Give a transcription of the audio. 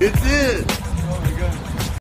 It's it.